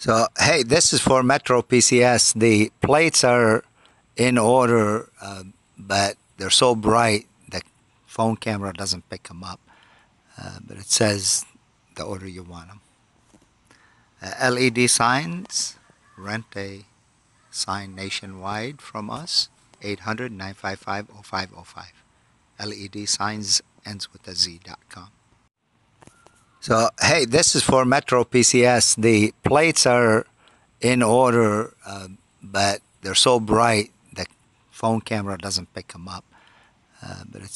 So, hey, this is for Metro PCS. The plates are in order, uh, but they're so bright the phone camera doesn't pick them up. Uh, but it says the order you want them. Uh, LED signs, rent a sign nationwide from us, 800 955 0505. LED signs ends with a Z.com. So, hey, this is for Metro PCS. The plates are in order, uh, but they're so bright the phone camera doesn't pick them up. Uh, but it's